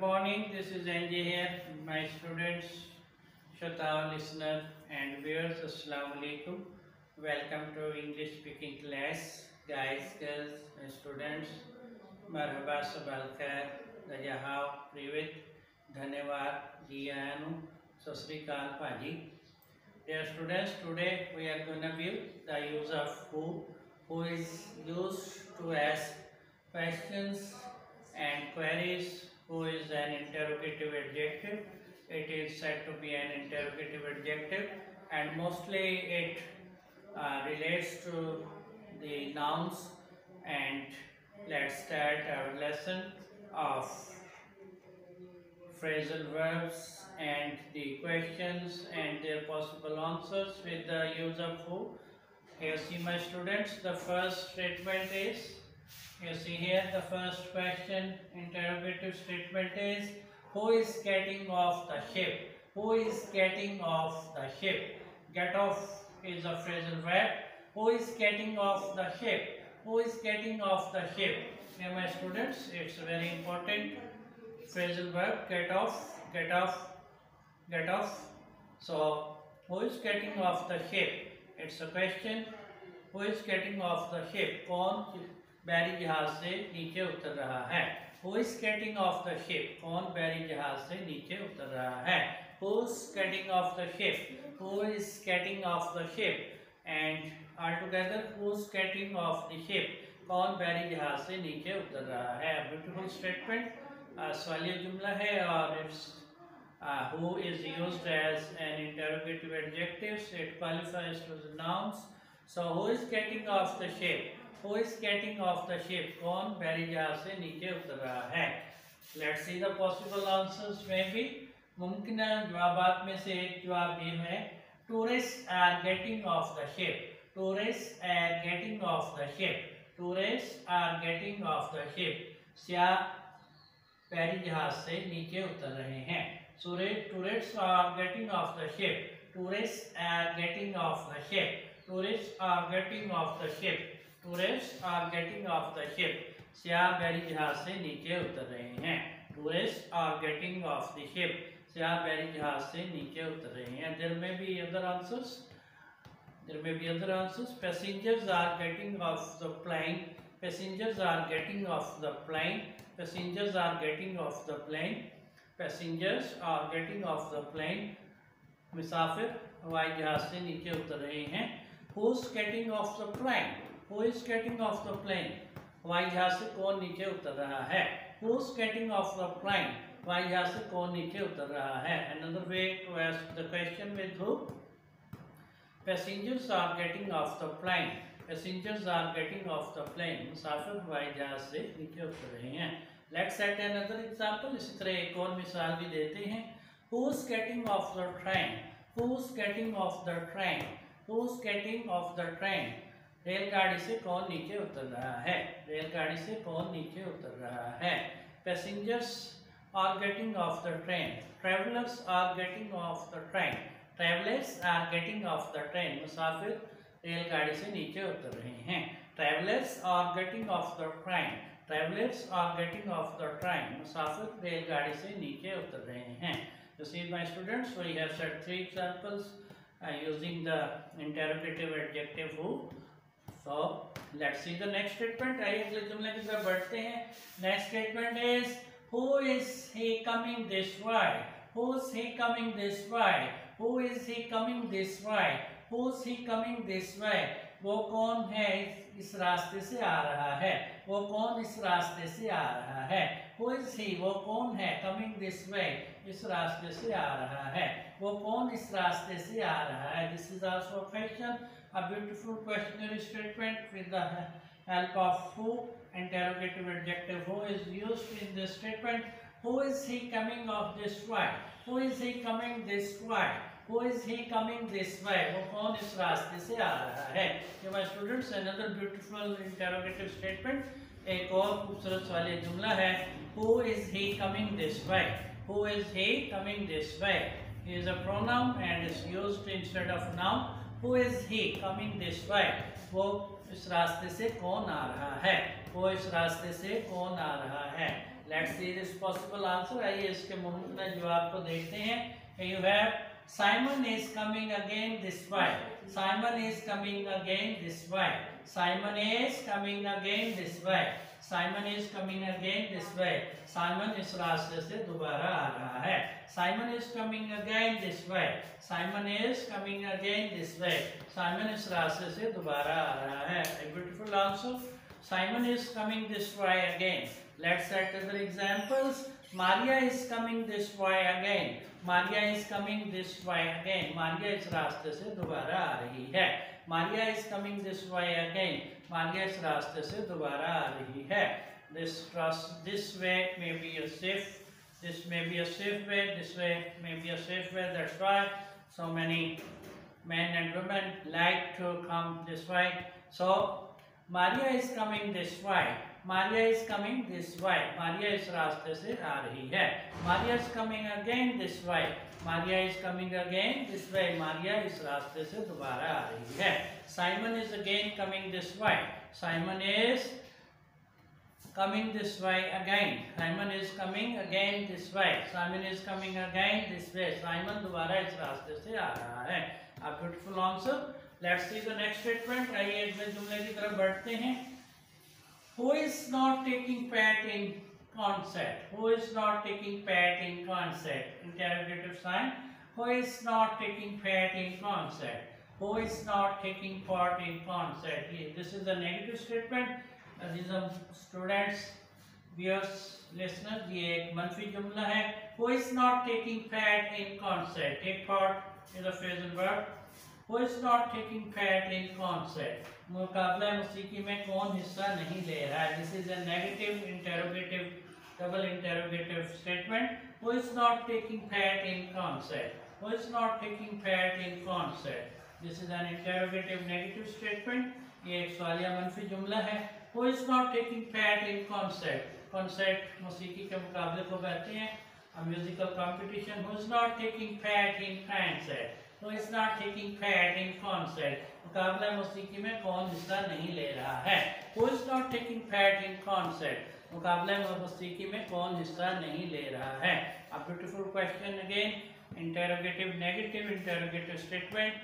Good morning. This is NJ here. My students, Shata listener and viewers, Assalamu alaikum. Welcome to English speaking class. Guys, girls, students, Marhaba Sabal Khair, Rajahav, Privet, Dhanyavad, Jiyanu, Sasrikal Paji. Dear students, today we are going to view the use of who, who is used to ask questions and queries who is an interrogative adjective. It is said to be an interrogative adjective and mostly it uh, relates to the nouns and let's start our lesson of phrasal verbs and the questions and their possible answers with the use of who. Here see my students the first statement is you see here the first question interrogative statement is who is getting off the ship? Who is getting off the ship? Get off is a phrasal verb. Who is getting off the ship? Who is getting off the ship? Here my students, it's very important phrasal verb get off, get off, get off. So who is getting off the ship? It's a question. Who is getting off the ship? कौन बैरी जहाज़ से नीचे उतर रहा है। Who is getting off the ship कौन बैरी जहाज़ से नीचे उतर रहा है? Who is getting off the ship who is getting off the ship and all together who is getting off the ship कौन बैरी जहाज़ से नीचे उतर रहा है? ब्यूटीफुल स्टेटमेंट सवालिया जुमला है और it's uh, who is used as an interrogative adjective it qualifies to the nouns. So who off the ship who is getting off the ship कौन बैरी जहाज़ से नीचे उतर रहा है। Let see the possible answers में भी मुमकिन जवाब में से एक जवाब ये है tourist are getting off the ship tourist are getting off the ship tourist are getting off the ship Siya पैरी जहाज़ से नीचे उतर रहे हैं। सूरज tourist are getting off the ship tourist are getting off the ship tourist are getting off the ship tourist are getting off the ship सियाह बैरी जहाज़ से नीचे उतर रहे हैं tourist are getting off the ship सियाह बैरी जहाज़ से नीचे उतर रहे हैं देर में भी अदर आंसर्स देर में भी other answers passengers are getting off the plane passengers are getting off the plane passengers are getting off the plane passengers are getting off the plane मुसाफिर हवाई जहाज़ से नीचे उतर रहे हैं who's getting off the plane? Who off the plane हवाई जहाज़ से कौन नीचे उतर रहा है? हु ऑफ़ द प्लेन हवाई जहाज़ से कौन नीचे उतर रहा है? Another way to ask the question with who passengers are getting off the plane passengers are getting off the plane मुसाफिर हवाई जहाज़ से नीचे उतर रहे हैं? लेट्स सेट अनदर एग्जांपल इसी तरह एक और मिसाल भी देते हैं. Who is off the train who is off the train who is off the train रेलगाड़ी से कौन नीचे उतर रहा है। रेलगाड़ी से कौन नीचे उतर रहा है। Passengers are getting off the train travellers are getting off the train travellers are getting off the train मुसाफिर रेलगाड़ी से नीचे उतर रहे हैं। Travellers are getting off the train travellers are getting off the train मुसाफिर रेलगाड़ी से नीचे उतर रहे हैं। You see my students, we have said three examples uh, using the interrogative adjective so let see the next statement आइए अगले जुमले की तरफ़ बढ़ते हैं next statement is who is he coming this way who is he coming this way who is he coming this way who is he coming this way वो कौन है इस रास्ते से आ रहा है? वो कौन इस रास्ते से आ रहा है? Is he वो कौन है coming this way इस रास्ते से आ रहा है वो कौन इस रास्ते से आ रहा है is also a question a beautiful questionnaire statement with the help of who interrogative adjective who is used in this statement who is he coming of this way who is he coming this way who is he coming this way वो कौन इस रास्ते से आ रहा है ये my students another beautiful interrogative statement एक और खूबसूरत वाले जुमला है is he coming this way who is he coming this way he is a pronoun and is used instead of noun who is he coming this way वो इस रास्ते से कौन आ रहा है वो इस रास्ते से कौन आ रहा है let's see this possible answer आइए इसके मुमकिन जवाब को देखते हैं you have Simon is coming again this way Simon is coming again this way Simon is coming again this way Simon is coming again this way Simon इस रास्ते से दोबारा आ रहा है. Simon is coming again this way Simon is coming again this way Simon इस रास्ते से दोबारा आ रहा है. Beautiful answer Simon is coming this way again Let's set other examples. Maria is coming this way again. Maria is coming this way again. Maria इस रास्ते से दोबारा आ रही है. Maria is coming this way again. Maria इस रास्ते से दोबारा आ रही है. This this way may be a safe. This may be a safe way. This way may be a safe way. That's why so many men and women like to come this way. So Maria is coming this way. Maria is coming this way Maria इस रास्ते से आ रही है Maria is coming again this way Maria is coming again this way Maria इस रास्ते से दोबारा आ रही है Simon is again coming this way Simon is coming this way again Simon is coming again this way. Simon is coming again this way. Simon दोबारा इस रास्ते से आ रहा है a beautiful answer. Let's see the next statement. आइए अगले जुमले की तरफ़ बढ़ते हैं who is not taking part in concert who is not taking part in concert interrogative sign who is not taking part in concert who is not taking part in concert this is a negative statement uh, these are students viewers listeners ये एक मनफी जुमला है who is not taking part in concert take part is a phrasal verb Who is not taking part in concert? मुकाबला मौसीकी में कौन हिस्सा नहीं ले रहा है? This is a negative interrogative double interrogative statement who is not taking part in concept who is not taking part in concept this is an interrogative negative statement ये एक सवालिया मनफी जुमला है। Who is not taking part in concept concept मौसीकी के मुकाबले को कहते हैं। A musical competition. Who is not taking part in who is not taking part in concert, मुकाबला मौसीकी में कौन हिस्सा नहीं ले रहा है? Who is not taking part in concert मुकाबला मौसीकी में कौन हिस्सा नहीं ले रहा है? A beautiful question again interrogative negative interrogative statement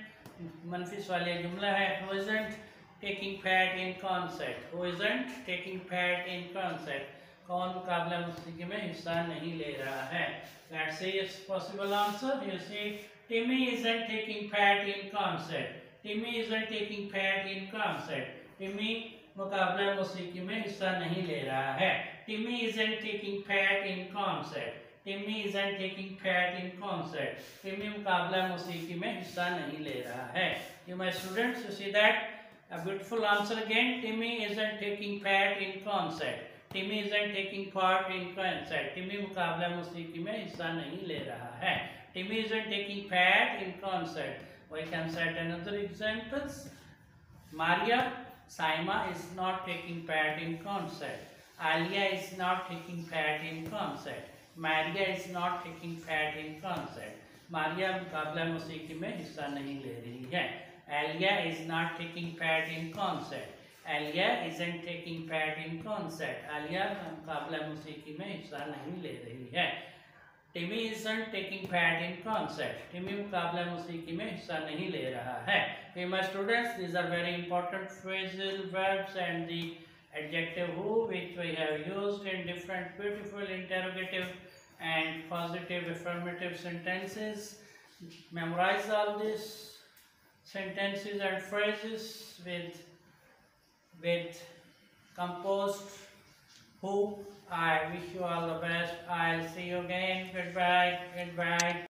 मनफी वाले जुमला है who isn't taking part in concert who isn't taking part in concert कौन मुकाबला मौसीकी में हिस्सा नहीं ले रहा है? Let's say it's possible answer you see Timmy isn't taking part in concert Timmy is taking part in concert Timmy मुकाबला मौसीकी में हिस्सा नहीं ले रहा है। Timmy is taking part in concert Timmy is taking part in concert Timmy मुकाबला मौसीकी में हिस्सा नहीं ले रहा है। You my students you see that a beautiful answer again. Timmy isn't taking part in concert. Timmy isn't taking part in concert. Timmy मुकाबला मौसीकी में हिस्सा नहीं ले रहा है। Isn't taking part in concert we can set another examples. Maria Saima is not taking part in concert. Alia is not taking part in concert. Maria is not taking part in concert. Maria मुकाबला मौसीकी में हिस्सा नहीं ले रही है Alia is not taking part in concert. Alia isn't taking part in concert. Alia मुकाबला मौसीकी में हिस्सा नहीं ले रही है Timmy isn't taking part in concert Timmy मुकाबला मौसीकी में हिस्सा नहीं ले रहा है my students these are very important phrasal verbs and the adjective who which we have used in different beautiful interrogative and positive affirmative sentences memorize all these sentences and phrases with with composed who I wish you all the best. I'll see you again. Goodbye. Goodbye.